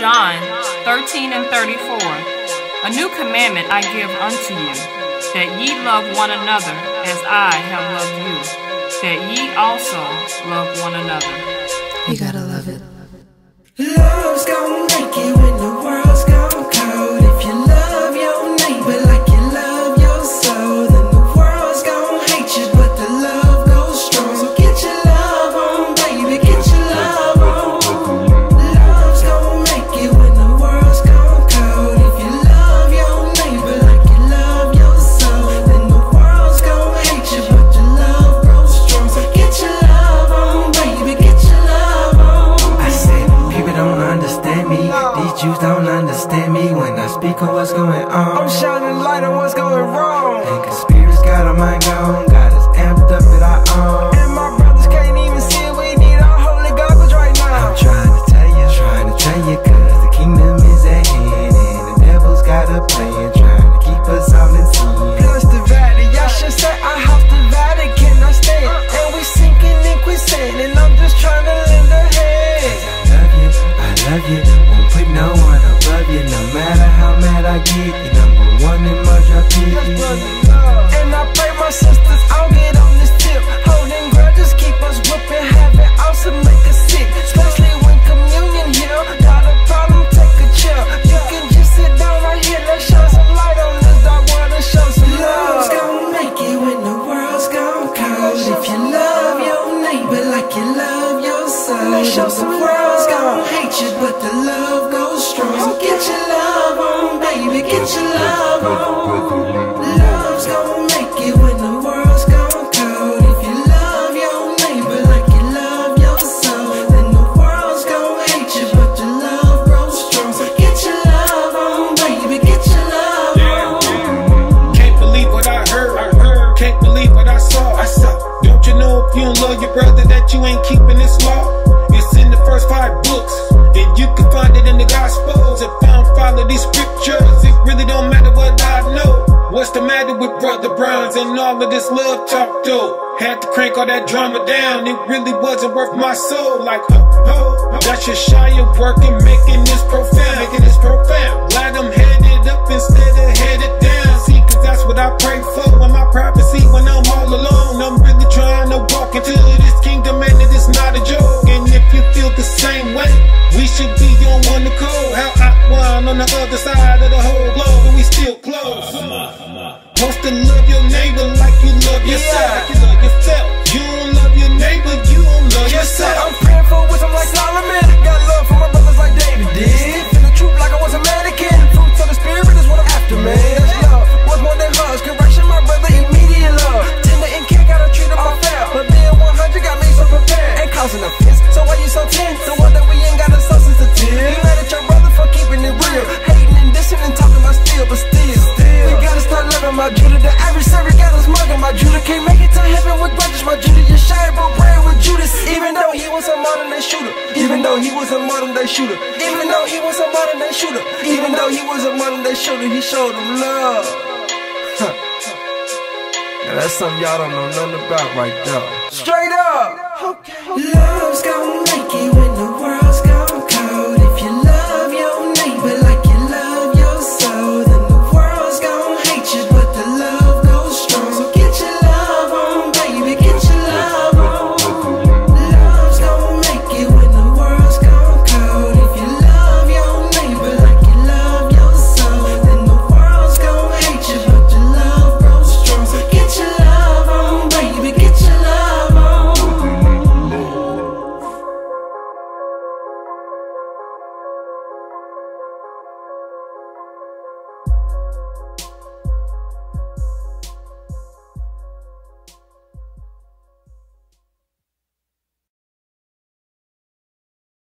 John 13 and 34. A new commandment I give unto you, that ye love one another as I have loved you, that ye also love one another. You gotta love it. Love's gonna on what's going on. I'm shining light on what's going wrong. And conspiracy got our mind gone, got I get. Show some world's gonna hate you, but the love goes strong. So get your love on, baby, get your love on. Love's gonna make it when the world's gone cold. If you love your neighbor like you love your soul, then the world's gonna hate you, but the love grows strong. So get your love on, baby, get your love on. Can't believe what I heard. I heard. Can't believe what I saw. I saw. Don't you know if you don't love your brother that you ain't keeping and all of this love talk though? Had to crank all that drama down, it really wasn't worth my soul. Like, ho, ho, that's your shy of working, making this profound, making this profound. Glad I'm headed up instead of headed down. See, cause that's what I pray for in my prophecy when I'm all alone. I'm really trying to walk into this kingdom and it is not a joke. And if you feel the same way, we should be on one accord. How I won on the other side of the whole globe and we still close. Supposed to love neighbor like you love yourself. Like you love yourself. Shooter. Even though he was a modern day shooter. Even though he was a modern day shooter, he showed them love. Huh. Now that's something y'all don't know nothing about right there. Straight up. Love's gonna make it